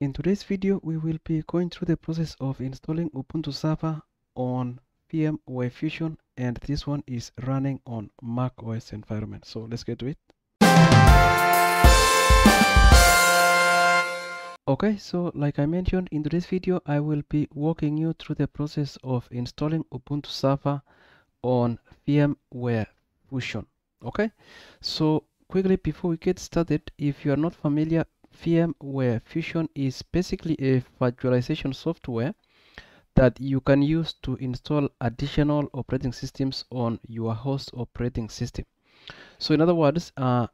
In today's video, we will be going through the process of installing Ubuntu Server on VMware Fusion and this one is running on Mac OS environment. So let's get to it. Okay, so like I mentioned in today's video, I will be walking you through the process of installing Ubuntu Server on VMware Fusion. Okay, so quickly before we get started, if you are not familiar VMware Fusion is basically a virtualization software that you can use to install additional operating systems on your host operating system. So in other words, uh,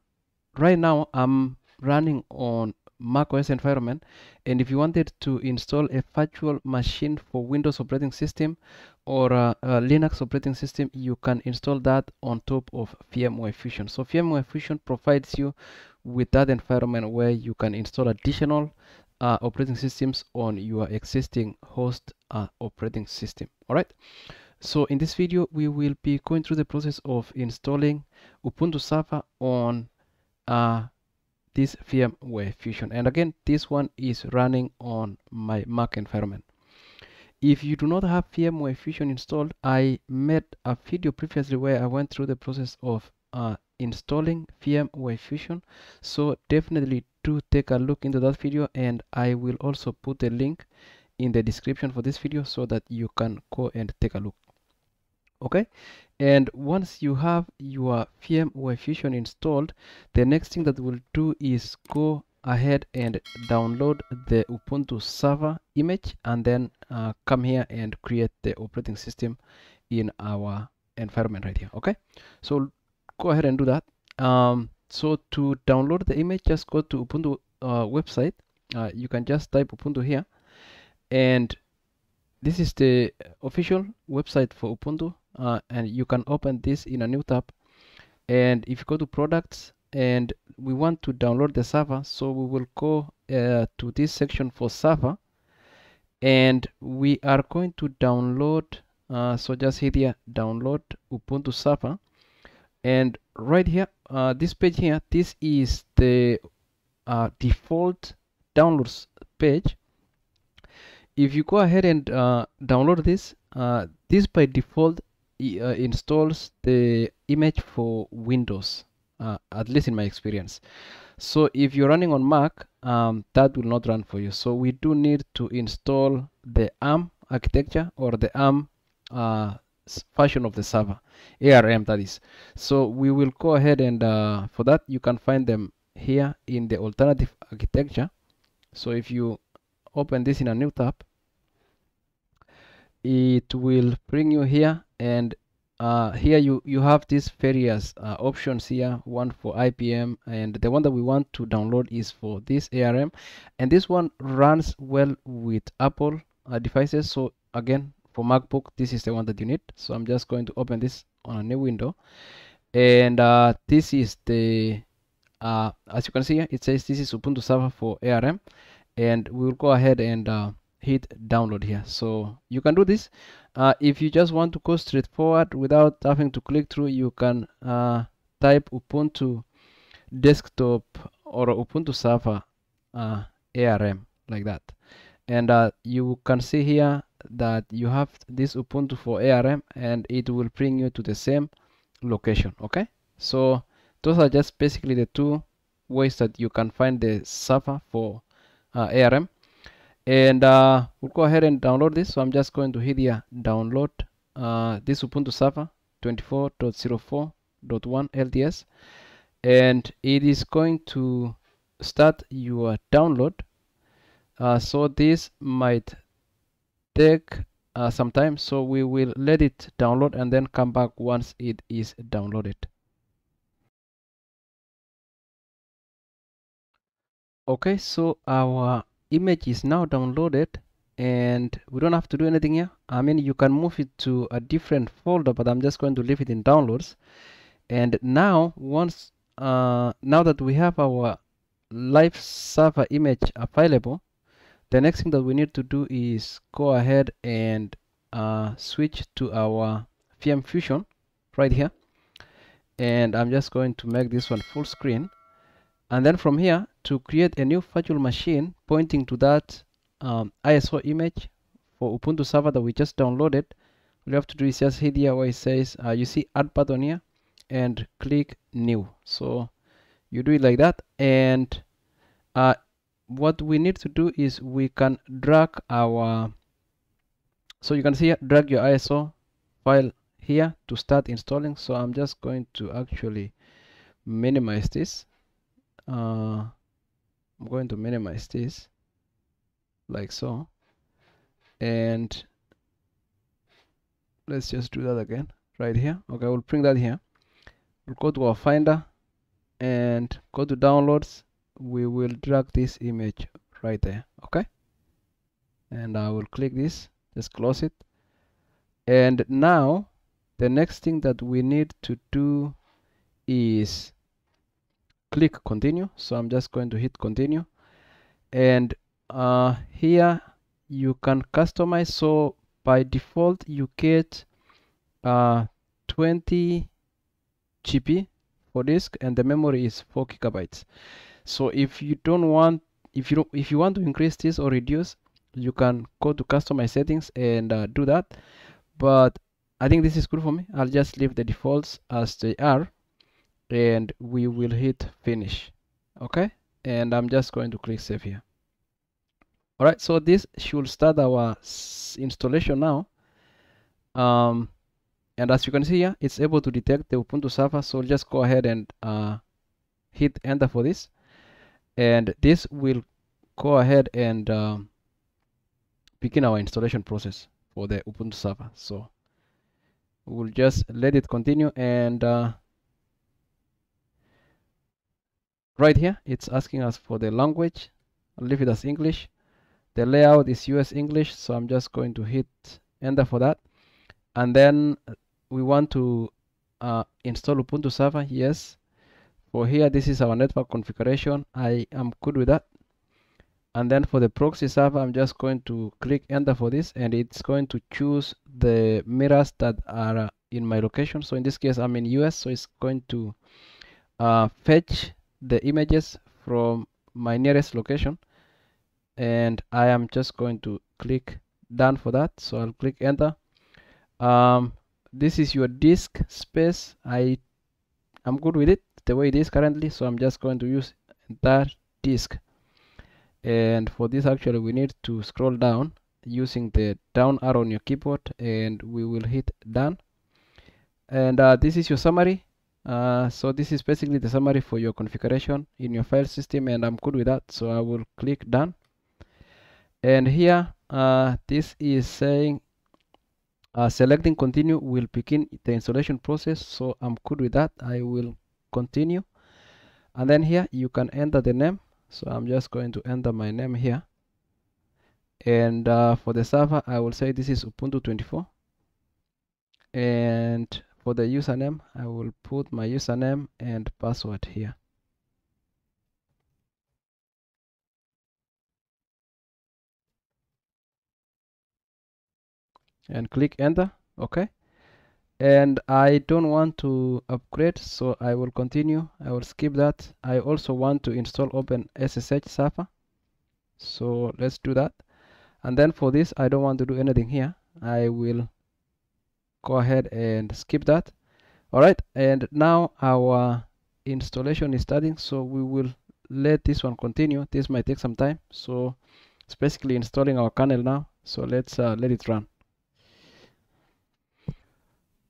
right now I'm running on macOS environment and if you wanted to install a virtual machine for Windows operating system or a, Linux operating system you can install that on top of VMware Fusion. So VMware Fusion provides you with that environment where you can install additional uh, operating systems on your existing host uh, operating system. All right. So in this video, we will be going through the process of installing Ubuntu Server on uh, this VMware Fusion. And again, this one is running on my Mac environment. If you do not have VMware Fusion installed, I made a video previously where I went through the process of uh, installing VMware Fusion. So definitely do take a look into that video and I will also put a link in the description for this video so that you can go and take a look okay? And once you have your VMware Fusion installed the next thing that we'll do is go ahead and download the Ubuntu server image and then uh, come here and create the operating system in our environment right here okay? So go ahead and do that. Um, so to download the image just go to Ubuntu uh, website. Uh, you can just type Ubuntu here. And this is the official website for Ubuntu uh, and you can open this in a new tab. And if you go to products and we want to download the server so we will go uh, to this section for server and we are going to download uh, so just hit here download Ubuntu server and right here uh, this page here this is the uh, default downloads page if you go ahead and uh, download this this by default uh, installs the image for Windows, uh, at least in my experience. So if you're running on Mac, um, that will not run for you. So we do need to install the ARM architecture or the ARM uh, version of the server, ARM that is. So we will go ahead and uh, for that you can find them here in the alternative architecture. So if you open this in a new tab, it will bring you here and uh, here you you have these various uh, options here. One for IBM and the one that we want to download is for this ARM and this one runs well with Apple uh, devices. So again for MacBook this is the one that you need. So I'm just going to open this on a new window. And uh, this is the uh, as you can see here it says this is Ubuntu server for ARM and we will go ahead and uh, hit download here. So you can do this. Uh, if you just want to go straightforward without having to click through you can uh, type ubuntu desktop or ubuntu server uh, arm like that. And uh, you can see here that you have this ubuntu for arm and it will bring you to the same location okay? So those are just basically the two ways that you can find the server for arm and uh, we'll go ahead and download this. So I'm just going to hit here download uh, this Ubuntu server 24.04.1 LTS and it is going to start your download. Uh, so this might take uh, some time. So we will let it download and then come back once it is downloaded okay so our image is now downloaded and we don't have to do anything here. I mean you can move it to a different folder but I'm just going to leave it in downloads. And now once uh, now that we have our live server image available the next thing that we need to do is go ahead and uh, switch to our VM Fusion right here. And I'm just going to make this one full screen and then from here to create a new virtual machine pointing to that um, ISO image for Ubuntu server that we just downloaded all you have to do is just hit here where it says uh, you see add button here and click new. So you do it like that. And uh, what we need to do is we can drag our so you can see drag your ISO file here to start installing. So I'm just going to actually minimize this uh, I'm going to minimize this like so. And let's just do that again right here. Okay we'll bring that here. We'll go to our finder and go to downloads. We will drag this image right there okay? And I will click this just close it. And now the next thing that we need to do is click continue. So I'm just going to hit continue. And uh, here you can customize. So by default you get uh, 20 GB for disk and the memory is 4 gigabytes. So if you don't want if you if you want to increase this or reduce you can go to customize settings and uh, do that. But I think this is good for me. I'll just leave the defaults as they are and we will hit finish okay? And I'm just going to click save here. All right so this should start our installation now. Um, and as you can see here it's able to detect the Ubuntu server so just go ahead and uh, hit enter for this. And this will go ahead and um, begin our installation process for the Ubuntu server. So we'll just let it continue and uh, right here it's asking us for the language. I'll leave it as English. The layout is US English so I'm just going to hit enter for that. And then we want to uh, install Ubuntu server yes. For here this is our network configuration. I am good with that. And then for the proxy server I'm just going to click enter for this and it's going to choose the mirrors that are uh, in my location. So in this case I'm in US so it's going to uh, fetch the images from my nearest location and I am just going to click done for that. So I'll click enter. Um, this is your disk space. I I'm good with it the way it is currently so I'm just going to use that disk. And for this actually we need to scroll down using the down arrow on your keyboard and we will hit done. And uh, this is your summary uh, so this is basically the summary for your configuration in your file system and I'm good with that so I will click done. And here uh, this is saying uh, selecting continue will begin the installation process so I'm good with that I will continue. And then here you can enter the name so I'm just going to enter my name here. And uh, for the server I will say this is Ubuntu 24 and for the username I will put my username and password here. And click enter okay? And I don't want to upgrade so I will continue. I will skip that. I also want to install open SSH server so let's do that. And then for this I don't want to do anything here. I will go ahead and skip that. All right and now our installation is starting so we will let this one continue. This might take some time so it's basically installing our kernel now. So let's uh, let it run.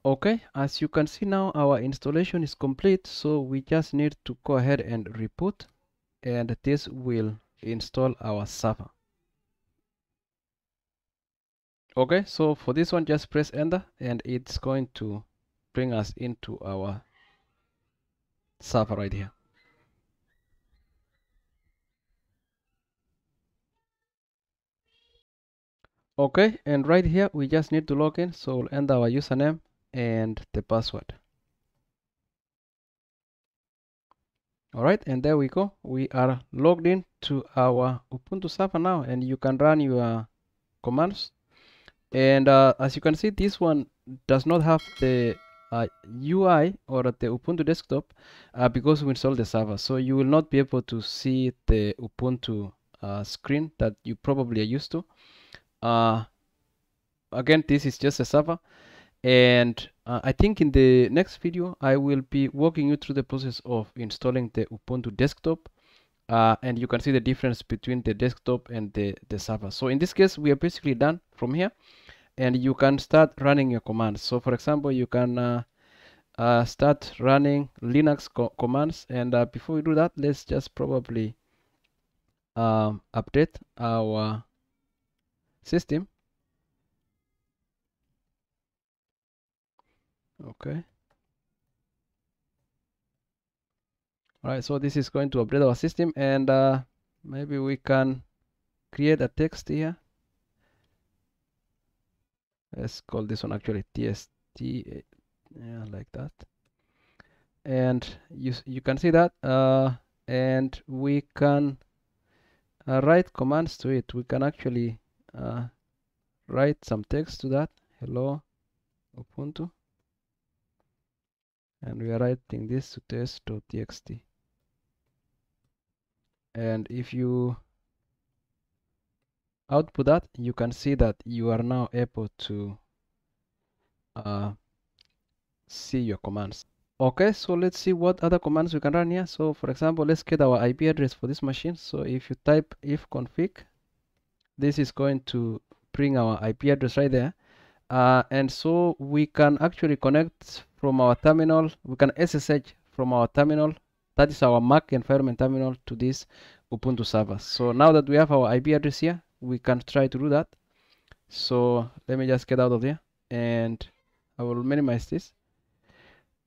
Okay as you can see now our installation is complete so we just need to go ahead and reboot and this will install our server okay so for this one just press enter and it's going to bring us into our server right here. Okay and right here we just need to log in. So we'll enter our username and the password. All right and there we go. We are logged in to our ubuntu server now and you can run your commands and uh, as you can see this one does not have the uh, UI or the Ubuntu desktop uh, because we installed the server. So you will not be able to see the Ubuntu uh, screen that you probably are used to. Uh, again, this is just a server. And uh, I think in the next video, I will be walking you through the process of installing the Ubuntu desktop. Uh, and you can see the difference between the desktop and the, the server. So in this case, we are basically done from here and you can start running your commands. So for example, you can uh, uh, start running Linux co commands. And uh, before we do that, let's just probably um, update our system. Okay. All right, so this is going to update our system and uh, maybe we can create a text here. Let's call this one actually tst yeah like that. And you you can see that uh, and we can uh, write commands to it. We can actually uh, write some text to that. Hello ubuntu. And we are writing this to test.txt and if you output that you can see that you are now able to uh, see your commands. Okay so let's see what other commands we can run here. So for example let's get our IP address for this machine. So if you type ifconfig this is going to bring our IP address right there. Uh, and so we can actually connect from our terminal. We can SSH from our terminal that is our Mac environment terminal to this Ubuntu server. So now that we have our IP address here we can try to do that. So let me just get out of there and I will minimize this.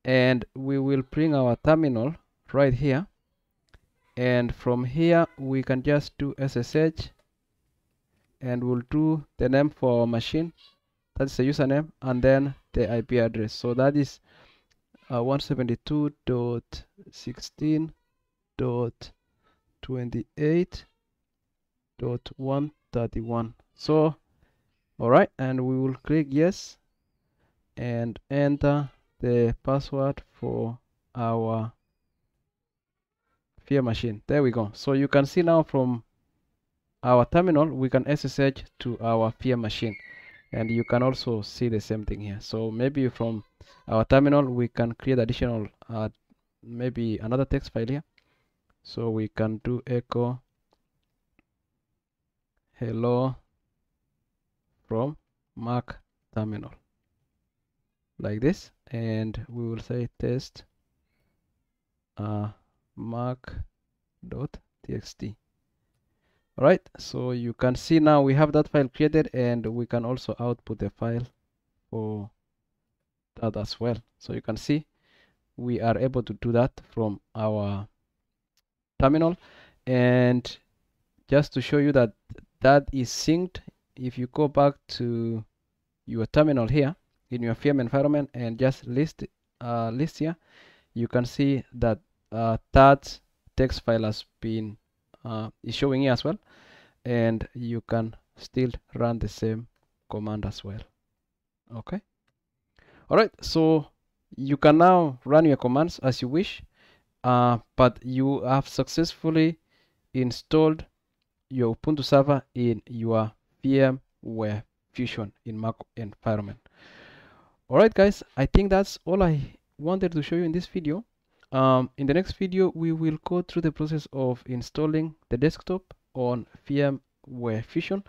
And we will bring our terminal right here. And from here we can just do SSH and we'll do the name for our machine. That's the username and then the IP address. So that is uh, 172.16.28.1 31 so all right and we will click yes and enter the password for our fear machine. There we go. So you can see now from our terminal we can ssh to our fear machine. And you can also see the same thing here. So maybe from our terminal we can create additional uh, maybe another text file here. So we can do echo hello from Mac terminal like this. And we will say test uh, mac.txt all right so you can see now we have that file created and we can also output the file for that as well. So you can see we are able to do that from our terminal. And just to show you that that is synced if you go back to your terminal here in your VM environment and just list uh, list here you can see that uh, that text file has been uh, is showing here as well. And you can still run the same command as well. Okay all right so you can now run your commands as you wish uh, but you have successfully installed your Ubuntu server in your VMware Fusion in Mac environment. Alright guys, I think that's all I wanted to show you in this video. Um, in the next video, we will go through the process of installing the desktop on VMware Fusion.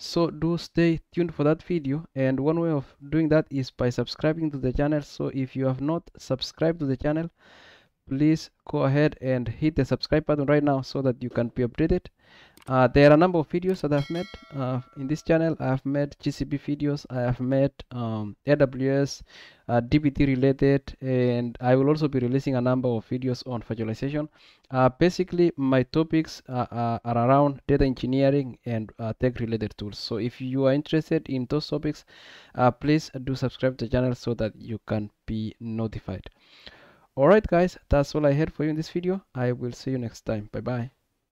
So do stay tuned for that video and one way of doing that is by subscribing to the channel. So if you have not subscribed to the channel, please go ahead and hit the subscribe button right now so that you can be updated uh, there are a number of videos that I've made uh, in this channel. I've made GCP videos, I have made um, AWS, uh, DBT related, and I will also be releasing a number of videos on virtualization. Uh, basically, my topics are around data engineering and uh, tech related tools. So if you are interested in those topics, uh, please do subscribe to the channel so that you can be notified. Alright guys, that's all I had for you in this video. I will see you next time. Bye bye.